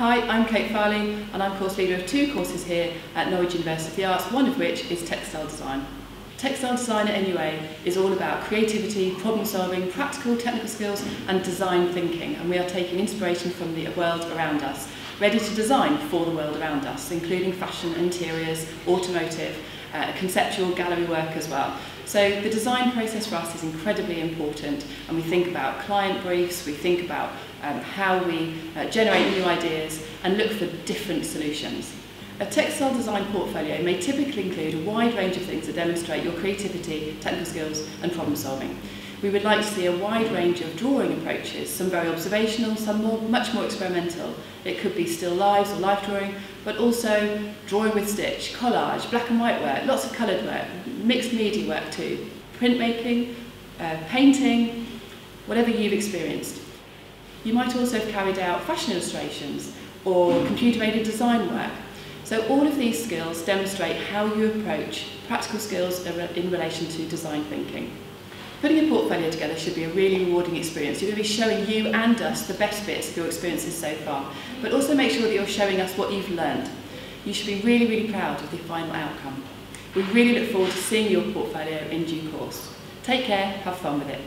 Hi, I'm Kate Farley and I'm course leader of two courses here at Norwich University of the Arts, one of which is Textile Design. Textile Design at NUA is all about creativity, problem solving, practical technical skills and design thinking and we are taking inspiration from the world around us, ready to design for the world around us, including fashion, interiors, automotive, uh, a conceptual gallery work as well. So the design process for us is incredibly important and we think about client briefs, we think about um, how we uh, generate new ideas and look for different solutions. A textile design portfolio may typically include a wide range of things that demonstrate your creativity, technical skills and problem solving. We would like to see a wide range of drawing approaches, some very observational, some more, much more experimental. It could be still lives or life drawing, but also drawing with stitch, collage, black and white work, lots of coloured work, mixed media work too, printmaking, uh, painting, whatever you've experienced. You might also have carried out fashion illustrations or computer-aided design work. So all of these skills demonstrate how you approach practical skills in relation to design thinking. Putting a portfolio together should be a really rewarding experience. You're going to be showing you and us the best bits of your experiences so far, but also make sure that you're showing us what you've learned. You should be really, really proud of the final outcome. We really look forward to seeing your portfolio in due course. Take care, have fun with it.